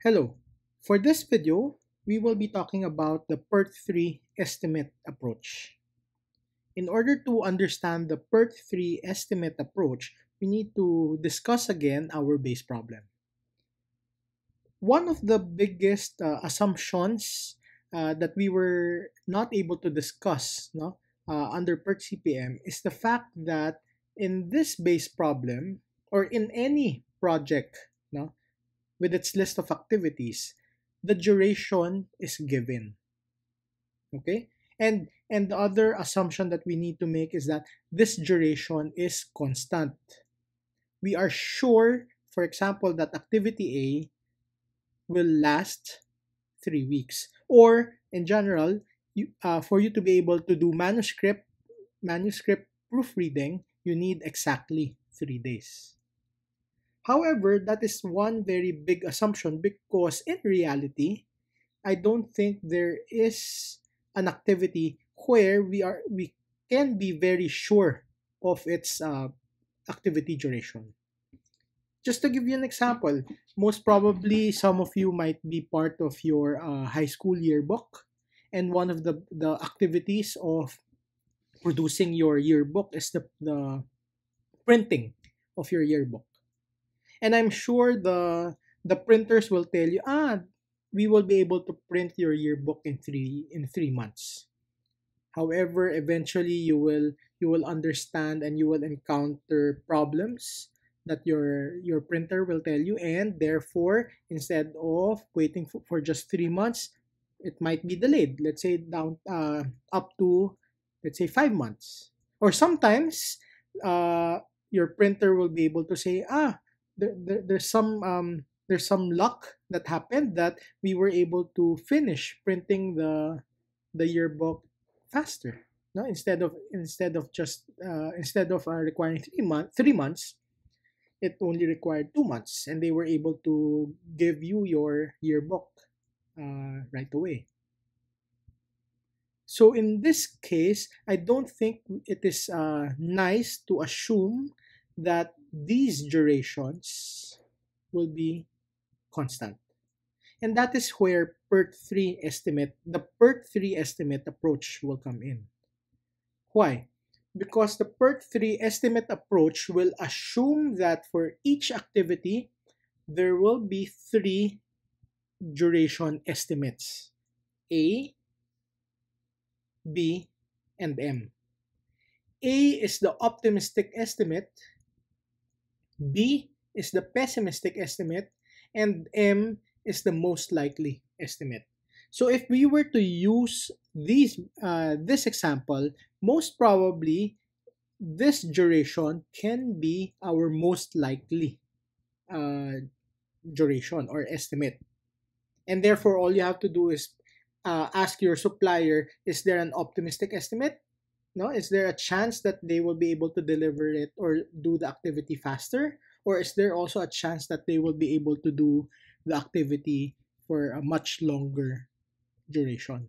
Hello. For this video, we will be talking about the PERT3 estimate approach. In order to understand the PERT3 estimate approach, we need to discuss again our base problem. One of the biggest uh, assumptions uh, that we were not able to discuss no, uh, under PERT CPM is the fact that in this base problem or in any project no, with its list of activities, the duration is given. Okay? And and the other assumption that we need to make is that this duration is constant. We are sure, for example, that activity A will last three weeks. Or in general, you, uh, for you to be able to do manuscript manuscript proofreading, you need exactly three days. However, that is one very big assumption because in reality, I don't think there is an activity where we are we can be very sure of its uh, activity duration. Just to give you an example, most probably some of you might be part of your uh, high school yearbook, and one of the, the activities of producing your yearbook is the, the printing of your yearbook. And I'm sure the the printers will tell you, ah, we will be able to print your yearbook in three in three months. However, eventually you will you will understand and you will encounter problems that your your printer will tell you and therefore instead of waiting for, for just three months it might be delayed let's say down uh, up to let's say five months or sometimes uh, your printer will be able to say ah there, there there's some um there's some luck that happened that we were able to finish printing the the yearbook faster no? Instead of instead of just uh, instead of uh, requiring three months three months it only required two months and they were able to give you your yearbook uh, right away. So in this case i don't think it is uh, nice to assume that these durations will be constant. And that is where PERT3 estimate, the PERT3 estimate approach will come in. Why? Because the PERT3 estimate approach will assume that for each activity, there will be three duration estimates A, B, and M. A is the optimistic estimate B is the pessimistic estimate, and M is the most likely estimate. So if we were to use these uh, this example, most probably this duration can be our most likely uh, duration or estimate. And therefore, all you have to do is uh, ask your supplier, is there an optimistic estimate? No is there a chance that they will be able to deliver it or do the activity faster? Or is there also a chance that they will be able to do the activity for a much longer duration?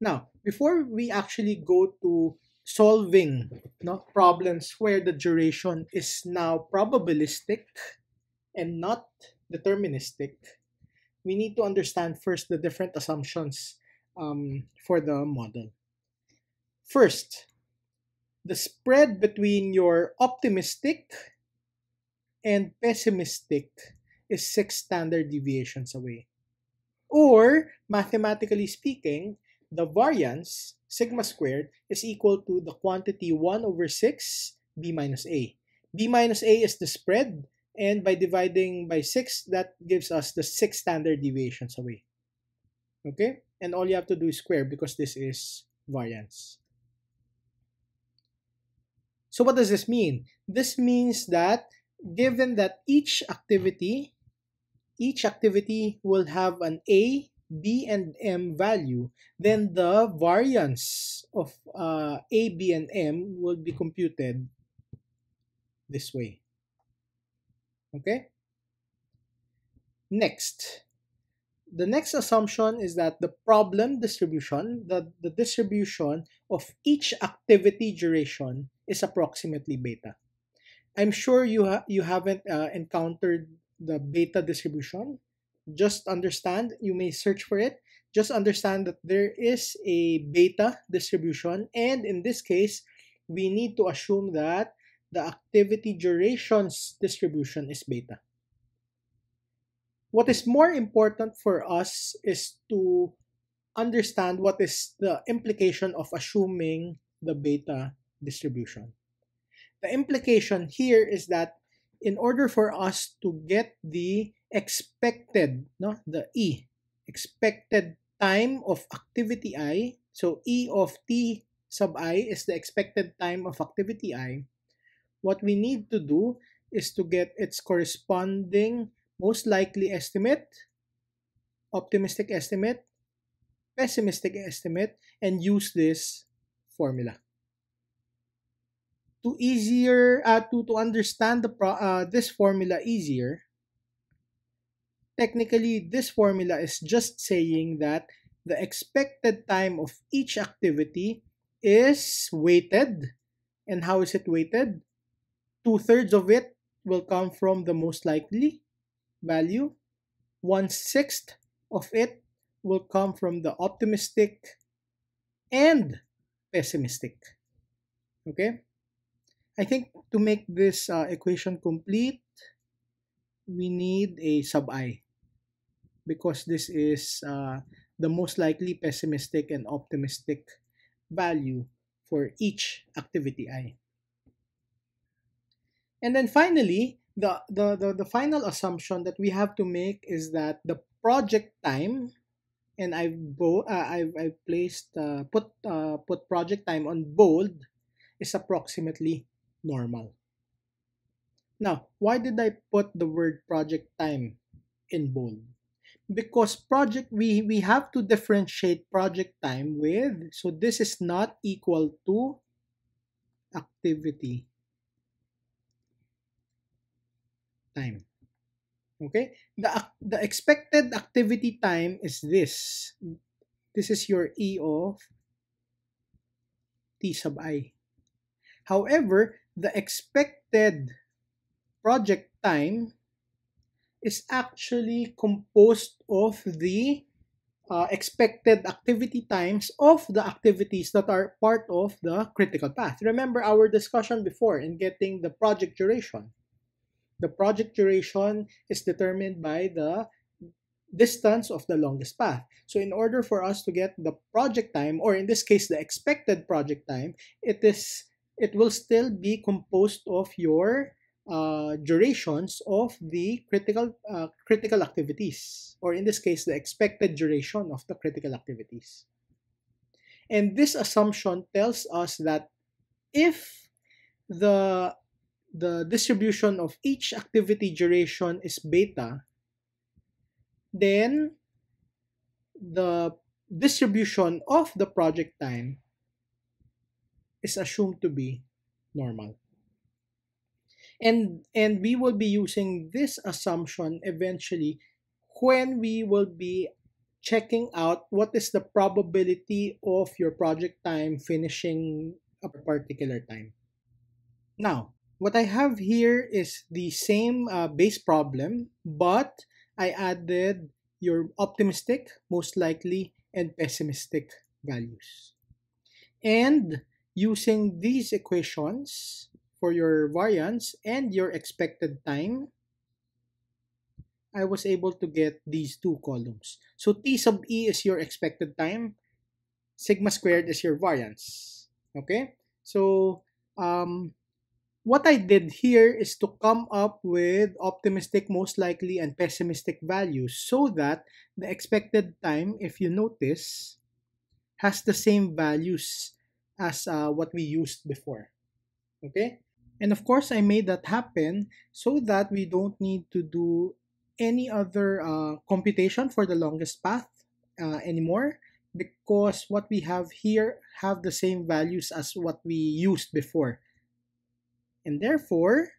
Now before we actually go to solving no, problems where the duration is now probabilistic and not deterministic we need to understand first the different assumptions um, for the model. First, the spread between your optimistic and pessimistic is six standard deviations away. Or, mathematically speaking, the variance, sigma squared, is equal to the quantity 1 over 6 b minus a. b minus a is the spread, and by dividing by 6, that gives us the 6 standard deviations away. Okay? And all you have to do is square because this is variance. So what does this mean? This means that given that each activity, each activity will have an A, B, and M value, then the variance of uh, A, B, and M will be computed this way. Okay? Next, the next assumption is that the problem distribution, the, the distribution of each activity duration is approximately beta. I'm sure you ha- you haven't uh, encountered the beta distribution. Just understand, you may search for it. Just understand that there is a beta distribution, and in this case, we need to assume that the activity durations distribution is beta. What is more important for us is to understand what is the implication of assuming the beta distribution. The implication here is that in order for us to get the expected, no, the E, expected time of activity I, so E of T sub I is the expected time of activity I, what we need to do is to get its corresponding most likely estimate, optimistic estimate, pessimistic estimate, and use this formula. To easier uh, to to understand the pro, uh, this formula easier, technically this formula is just saying that the expected time of each activity is weighted. And how is it weighted? Two thirds of it will come from the most likely value. One sixth of it will come from the optimistic and pessimistic. Okay? I think to make this uh, equation complete, we need a sub i because this is uh, the most likely pessimistic and optimistic value for each activity i. And then finally, the, the, the, the final assumption that we have to make is that the project time, and I've, bo- uh, I've, I've placed, uh, put, uh, put project time on bold, is approximately normal. Now, why did I put the word project time in bold? Because project, we, we have to differentiate project time with, so this is not equal to activity time. Okay? The, the expected activity time is this. This is your E of T sub I. However, the expected project time is actually composed of the uh, expected activity times of the activities that are part of the critical path. Remember our discussion before in getting the project duration. The project duration is determined by the distance of the longest path. So in order for us to get the project time, or in this case, the expected project time, it is it will still be composed of your uh, durations of the critical uh, critical activities, or in this case, the expected duration of the critical activities. And this assumption tells us that if the the distribution of each activity duration is beta, then the distribution of the project time is assumed to be normal. And, and we will be using this assumption eventually when we will be checking out what is the probability of your project time finishing a particular time. Now, what I have here is the same uh, base problem, but I added your optimistic, most likely, and pessimistic values. And using these equations for your variance and your expected time, I was able to get these two columns. So T sub E is your expected time, sigma squared is your variance. Okay? So um, what I did here is to come up with optimistic, most likely, and pessimistic values so that the expected time, if you notice, has the same values as uh, what we used before. Okay? And of course, I made that happen so that we don't need to do any other uh, computation for the longest path uh, anymore because what we have here have the same values as what we used before. And therefore,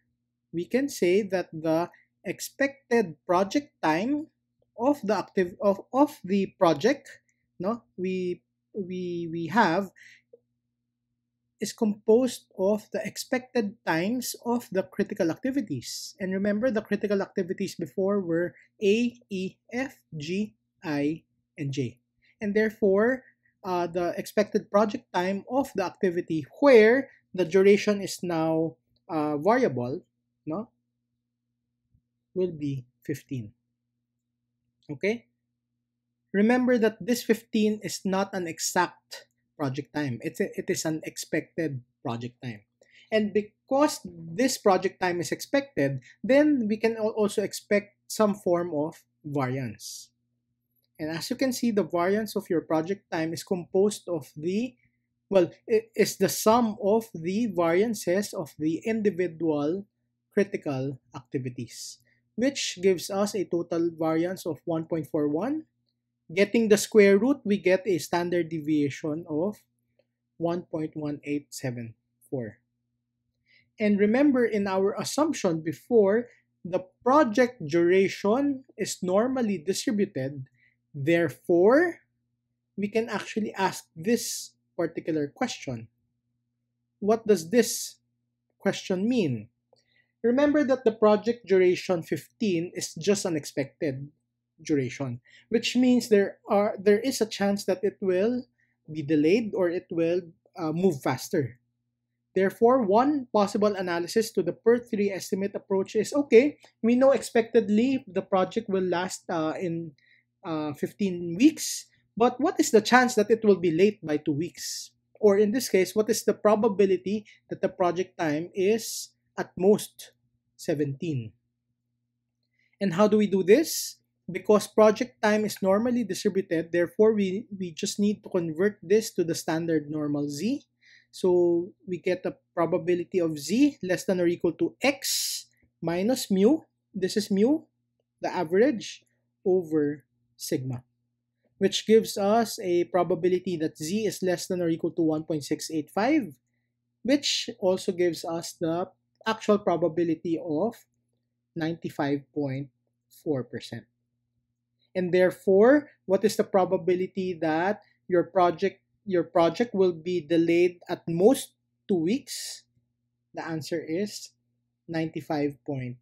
we can say that the expected project time of the active of, of the project no we we we have is composed of the expected times of the critical activities. And remember, the critical activities before were A, E, F, G, I, and J. And therefore, uh, the expected project time of the activity where the duration is now uh, variable, no, will be 15. Okay? Remember that this 15 is not an exact project time. It's a, it is an expected project time. And because this project time is expected, then we can also expect some form of variance. And as you can see, the variance of your project time is composed of the, well, it is the sum of the variances of the individual critical activities, which gives us a total variance of 1.41 Getting the square root, we get a standard deviation of 1.1874. And remember in our assumption before, the project duration is normally distributed. Therefore, we can actually ask this particular question. What does this question mean? Remember that the project duration 15 is just unexpected duration, which means there are there is a chance that it will be delayed or it will uh, move faster. Therefore, one possible analysis to the PERT 3 estimate approach is okay, we know expectedly the project will last uh, in uh, 15 weeks, but what is the chance that it will be late by two weeks? Or in this case, what is the probability that the project time is at most 17? And how do we do this? because project time is normally distributed, therefore we, we just need to convert this to the standard normal z. So we get a probability of z less than or equal to x minus mu, this is mu, the average, over sigma, which gives us a probability that z is less than or equal to 1.685, which also gives us the actual probability of 95.4% and therefore what is the probability that your project your project will be delayed at most two weeks? The answer is 95.4%